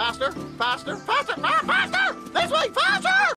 Faster, faster, faster, faster! This way, faster!